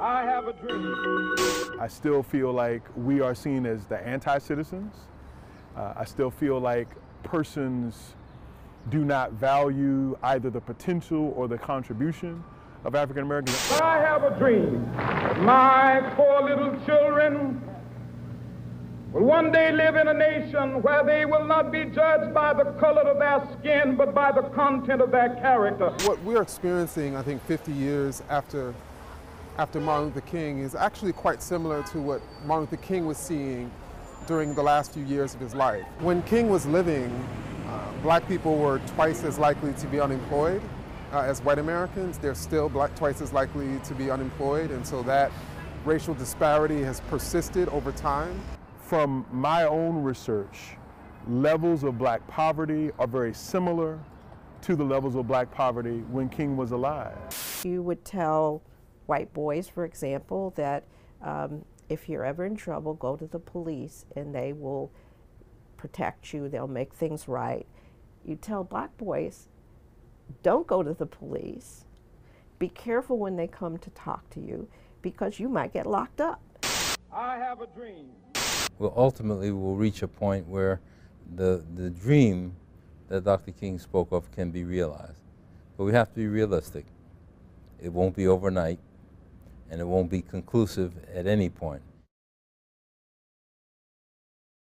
I have a dream. I still feel like we are seen as the anti-citizens. Uh, I still feel like persons do not value either the potential or the contribution of African Americans. I have a dream. My four little children will one day live in a nation where they will not be judged by the color of their skin, but by the content of their character. What we're experiencing, I think, 50 years after, after Martin Luther King is actually quite similar to what Martin Luther King was seeing during the last few years of his life. When King was living, uh, black people were twice as likely to be unemployed uh, as white Americans. They're still black, twice as likely to be unemployed, and so that racial disparity has persisted over time. From my own research, levels of black poverty are very similar to the levels of black poverty when King was alive. You would tell white boys, for example, that um, if you're ever in trouble, go to the police and they will protect you, they'll make things right. You tell black boys, don't go to the police. Be careful when they come to talk to you because you might get locked up. I have a dream. Well, ultimately, we'll reach a point where the, the dream that Dr. King spoke of can be realized. But we have to be realistic. It won't be overnight, and it won't be conclusive at any point.